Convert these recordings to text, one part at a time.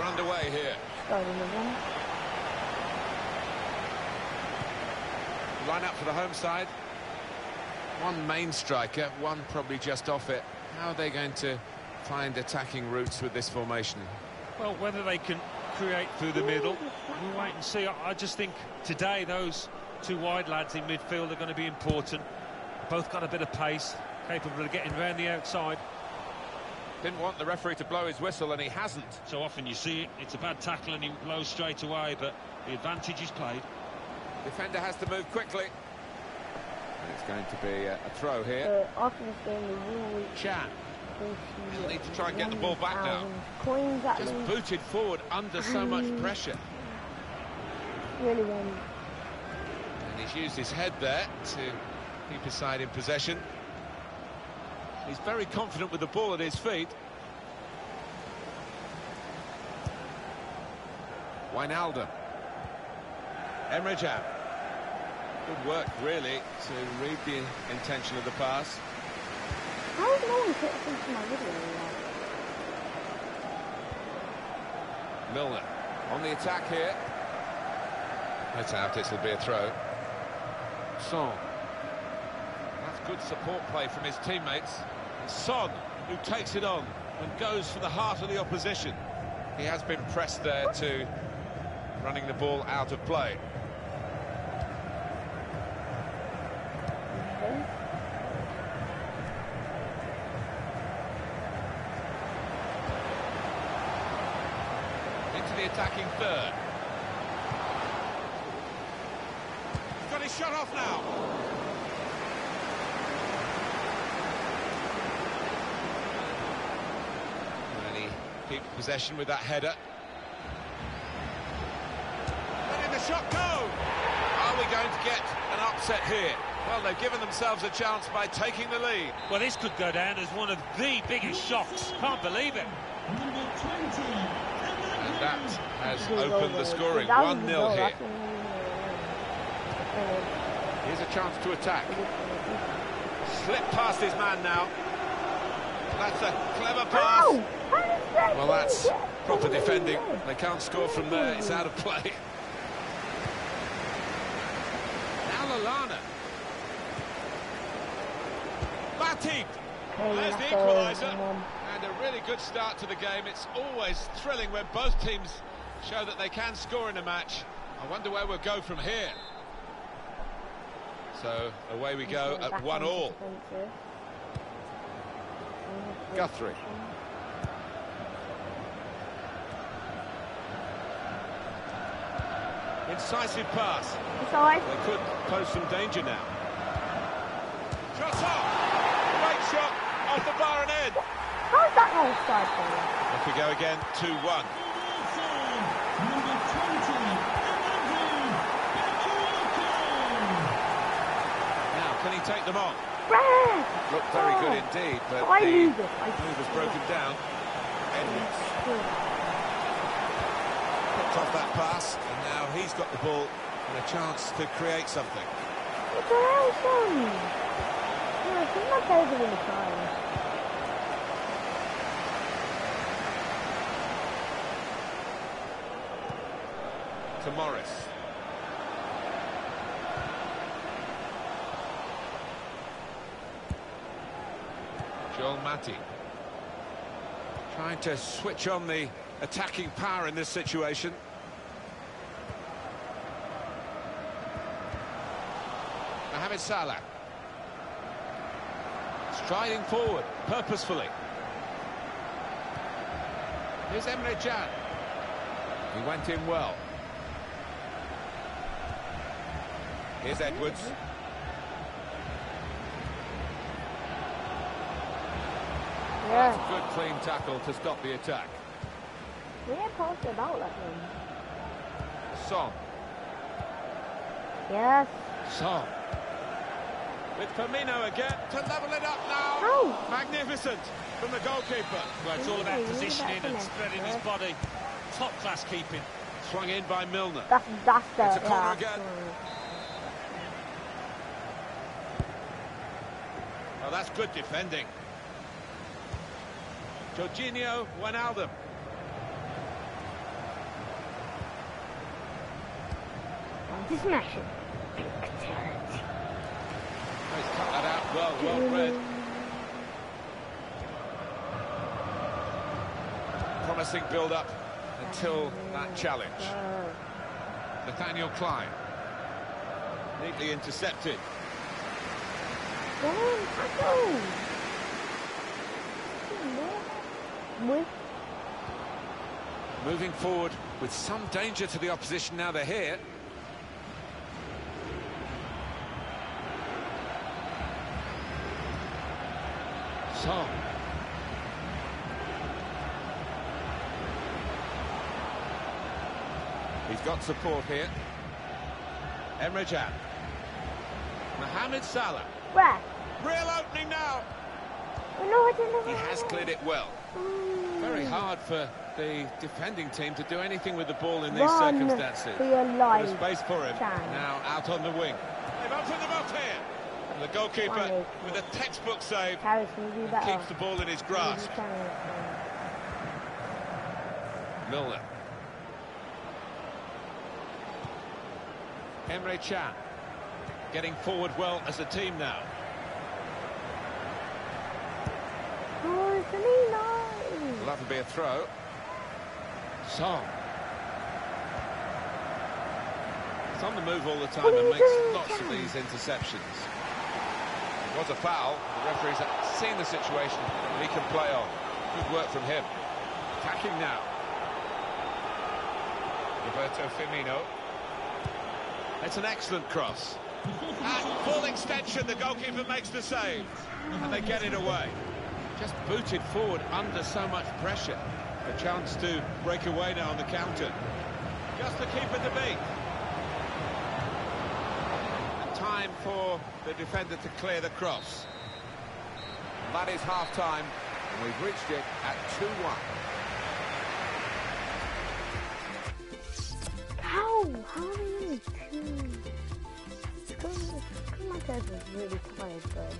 we're underway here. Line up for the home side. One main striker, one probably just off it. How are they going to find attacking routes with this formation? Well, whether they can create through the middle, we'll wait and see. I I just think today those two wide lads in midfield are going to be important. Both got a bit of pace, capable of getting round the outside. Didn't want the referee to blow his whistle, and he hasn't. So often you see it, it's a bad tackle and he blows straight away, but the advantage is played. Defender has to move quickly. And it's going to be a, a throw here. Uh, after this game, we will Chan He'll need to try and get the ball back now. Coins at just least. booted forward under so much pressure. Really want. And he's used his head there to keep his side in possession. He's very confident with the ball at his feet. Wijnaldum. Emre Can. Good work, really, to read the intention of the pass. How is no one put attention to my video? Like? Milner on the attack here. That's out, it'll be a throw. Song. That's good support play from his teammates. Son, who takes it on and goes for the heart of the opposition. He has been pressed there to running the ball out of play. Into the attacking third. He's got his shot off now. And he keeps possession with that header. Letting the shot go. Are we going to get an upset here? Well, they've given themselves a chance by taking the lead. Well, this could go down as one of the biggest shocks. Can't believe it. And that has opened the scoring. 1-0 here. that's when we- Here's a chance to attack. Slip past his man now. That's a clever pass. Ow! Well, that's proper defending. They can't score from there. It's out of play. Now Lallana. There's the equaliser. And a really good start to the game. It's always thrilling when both teams show that they can score in a match. I wonder where we'll go from here. So away we go at one all. Guthrie. Incisive pass. It's alright. They could pose some danger now. Shot off! Great shot off the bar and in. How is that not offside for you? Off we go again, 2-1. Now, can he take them on? Red! Looked very good Oh. indeed, but I the knew this. I move was broken down. Edwards Off that pass, and now he's got the ball and a chance to create something. It's the hell, son? Yeah, he's not better than the time. to Morris. Joel Matip. Trying to switch on the attacking power in this situation. Mohamed Salah. Striding forward, purposefully. Here's Emre Can. He went in well. Here's Edwards. That's Yeah. a good clean tackle to stop the attack. We ain't passed it out like him. Son. Yes. Son. With Firmino again to level it up now. How? Magnificent from the goalkeeper. Well, it's all about positioning and spreading his body. Top class keeping. Swung in by Milner. That's that's the It's a corner again. Oh, that's good defending. Georginio Wijnaldum. To smash it. He's cut that out well, well read. Promising build-up until that challenge. Nathaniel Klein. Neatly intercepted. Go on. With Moving forward with some danger to the opposition now they're here. Song. He's got support here. Emre Can. Mohamed Salah. where? Real opening now. Oh, no, didn't know. He has cleared it well. Hmm. Very hard for the defending team to do anything with the ball in these Run circumstances. for your life. space for him. Can. Now out on the wing. They've opened them up here. And the goalkeeper with a textbook save Harris keeps the ball in his grasp. Milner. Emre Can getting forward well as a team now. Oh. Will that be a throw? Song. He's on the move all the time and makes lots of these interceptions. Was a foul. The referees seen the situation he can play on. Good work from him. Attacking now. Roberto Firmino. It's an excellent cross. At full extension, the goalkeeper makes the save. And they get it away. Just booted forward under so much pressure. A chance to break away now on the counter. Just the keeper to beat. And time for the defender to clear the cross. And that is half-time, and we've reached it at 2-1. How? How are only two? Kumatas is really tired though.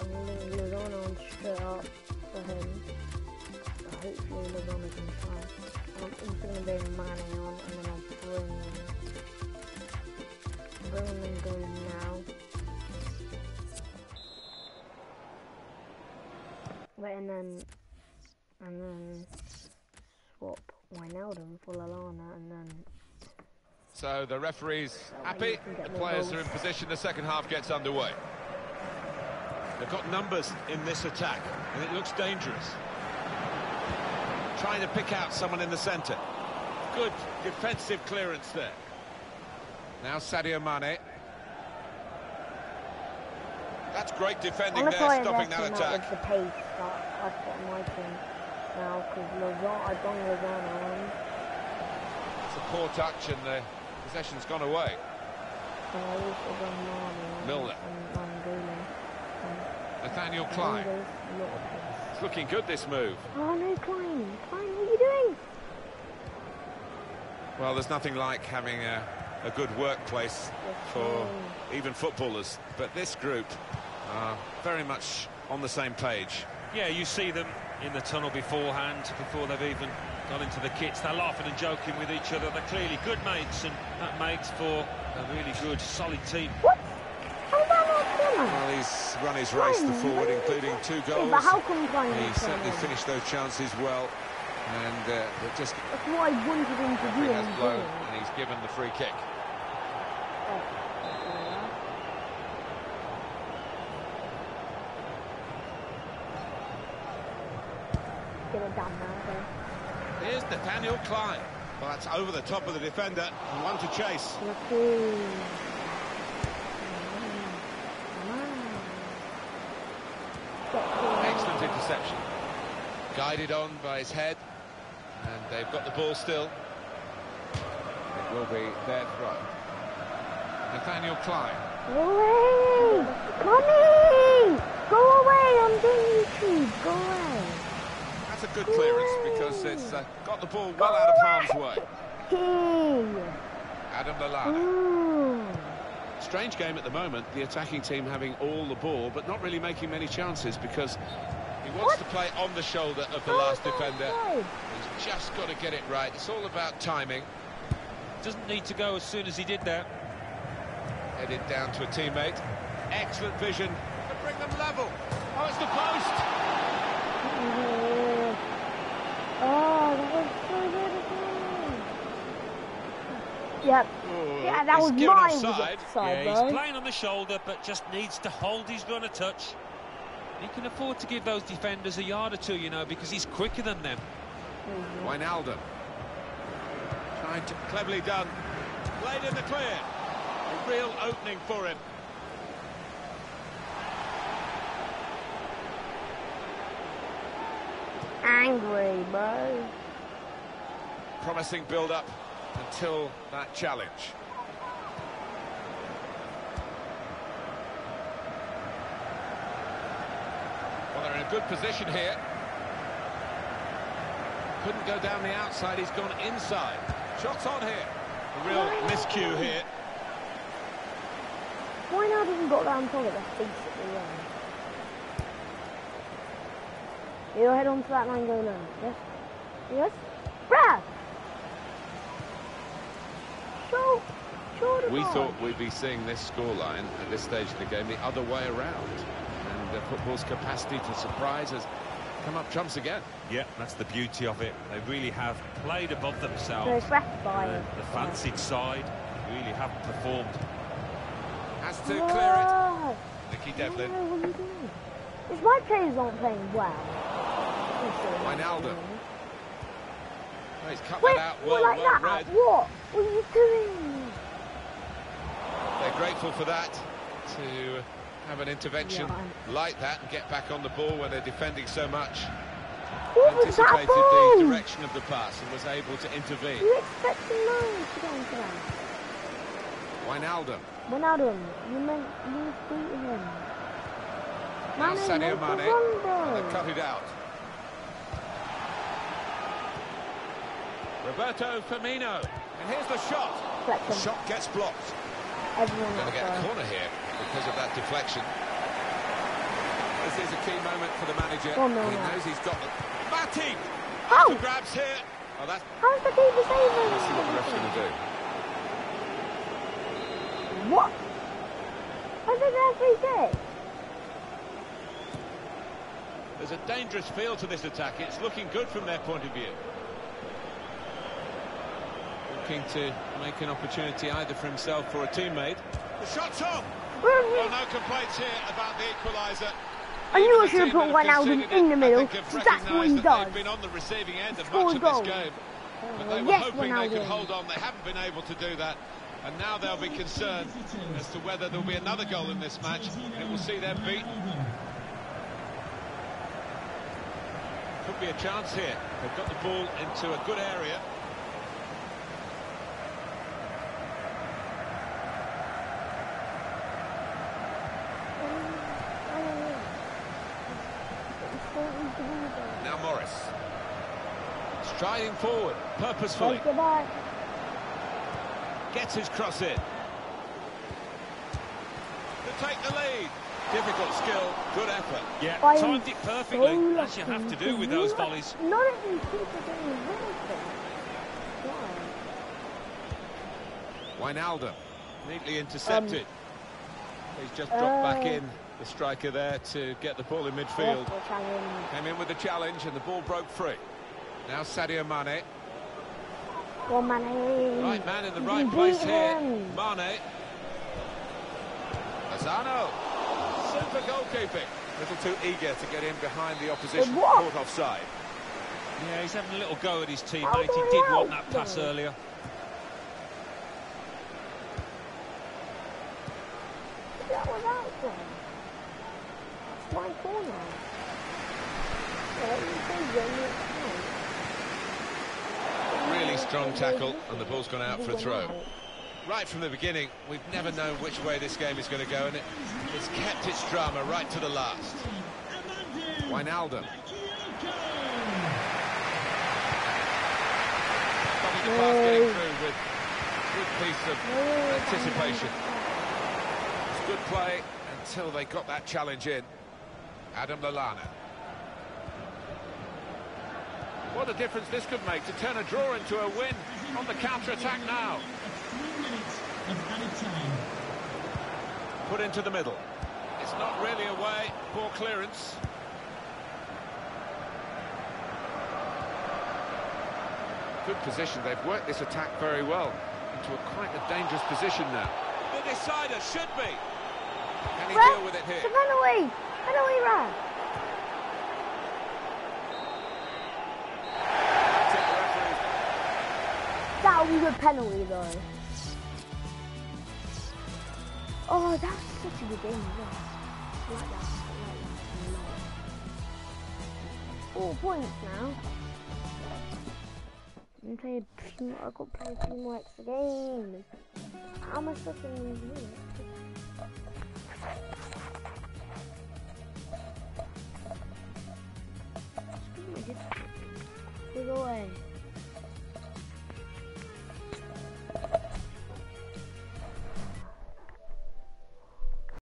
I'm leaving Lozano on straight up for him. So hopefully Lozano can try. I'm just gonna bring Mane on and then I'll bring bring them go now. Wait and then and then swap Wijnaldum for Lallana and then So the referee's happy, the players are in position, the second half gets underway. They've got numbers in this attack, and it looks dangerous. Trying to pick out someone in the centre. Good defensive clearance there. Now Sadio Mane. That's great defending I'm there, stopping that out with attack. the pace that I've got my team now because Lozano, I bring Lozano. It's a poor touch, and the possession's gone away. And I also bring Mane. Milner. Nathaniel Klein. Ango's a lot of pace. It's looking good, this move. Oh no, Klein! Klein, what are you doing? Well, there's nothing like having a, a good workplace for even footballers, but this group are very much on the same page. Yeah, you see them in the tunnel beforehand, before they've even gone into the kits. They're laughing and joking with each other. They're clearly good mates, and that makes for a really good, solid team. What? How's that not corner? Well, he's run his race, the forward, including two goals. but how come Klein He certainly finished those chances well, and uh, but just That's what I wanted him to do. and has blown, and he's given the free kick. Oh, yeah. Get it done? Here's Nathaniel Klein. Well, that's over the top of the defender, and one to chase. Excellent interception. Guided on by his head, and they've got the ball still. It will be their throw. Nathaniel Klein. Go away! Mommy! Go away! I'm doing YouTube. Go away. That's a good clearance because it's uh, got the ball well out of harm's way. Hey! Adam Lallana. Strange game at the moment, the attacking team having all the ball, but not really making many chances because he wants What? to play on the shoulder of the How last defender. offside? He's just got to get it right. It's all about timing. Doesn't need to go as soon as he did there. Headed down to a teammate. Excellent vision to bring them level. Oh, it's the post. Oh, that was so good. Yep. Oh, Yeah, that was given mine. Was offside. offside, yeah, he's playing on the shoulder, but just needs to hold his run a touch. He can afford to give those defenders a yard or two, you know, because he's quicker than them. Wijnaldum. Trying to cleverly done. Played in the clear. A real opening for him. Angry, bro. Promising build-up until that challenge. They're in a good position here. Couldn't go down the outside, he's gone inside. Shots on here. A real miscue here. Why not even got round target? That's basically wrong. You'll head on to that line going on. Yes? Yes? Brad! Show! Show We thought we'd be seeing this scoreline at this stage of the game the other way around. And football's capacity to surprise has come up trumps again. Yeah, that's the beauty of it. They really have played above themselves. it's The, the fancied side really haven't performed. Has to clear it. Nicky No, Devlin. what are you doing? It's my players aren't playing well. Wijnaldum. Oh, he's cut Wait, that out well, like well that? What? What are you doing? They're grateful for that, to have an intervention Yeah, like that and get back on the ball when they're defending so much. What was that Anticipated the direction of the pass and was able to intervene. You expecting those to go into that? Wijnaldum. Ronaldo, you meant you beat him. Now Mane, Sadio the Mane. And they've cut it out. Roberto Firmino. And here's the shot. The shot gets blocked. Everyone Going to get a corner here because of that deflection. This is a key moment for the manager. One more he now. knows he's got the... Matty! How? The grabs here. Oh, that's... How's the keeper saving? Let's see what the ref's going to do. What? I think that's free kick. There's a dangerous feel to this attack. It's looking good from their point of view. Looking to make an opportunity either for himself or a teammate. The shot's on! Well, no complaints here about the equaliser. I knew I should have put Wijnaldum in the middle, because that's what he does. They've been on the receiving end of much of goal. this game. But they were yes, hoping they could hold on. They haven't been able to do that. And now they'll be concerned as to whether there'll be another goal in this match. And it will see them beaten. Could be a chance here. They've got the ball into a good area. Now Morris. Striding forward, purposefully. Take. Gets his cross in. To take the lead. Difficult skill, good effort. Yeah, I timed it perfectly, so as you have to do with those you- volleys. None of these people doing anything. Why? Wijnaldum, neatly intercepted. Um, He's just dropped back uh, in, the striker there to get the ball in midfield. Came in with the challenge and the ball broke free. Now Sadio Mane, One man. right man in the right can place beat here. him. Mane. Lozano. Super goalkeeping. A little too eager to get in behind the opposition. Caught offside. Yeah, he's having a little go at his teammate. He did want that pass earlier. That was out for him. It's my corner. Yeah, you can win it now. Really strong tackle, and the ball's gone out for a throw. Right from the beginning, we've never known which way this game is going to go, and it, it's kept its drama right to the last. Wijnaldum. Stopping the pass getting through with good piece of anticipation. It's good play until they got that challenge in. Adam Lallana. What a difference this could make to turn a draw into a win on the counter-attack now. Three minutes of added time. Put into the middle. It's not really away. Poor clearance. Good position. They've worked this attack very well into a quite a dangerous position now. The decider should be. Can he Ref, deal with it here? it's a penalty! Penalty, ref! That's it, the referee's That was a penalty, though. Oh, that's such a good game, yes. Like that. Like that. Four points now. I'm playing few, I've got play a few more extra games. How am I supposed to my disc. Go away.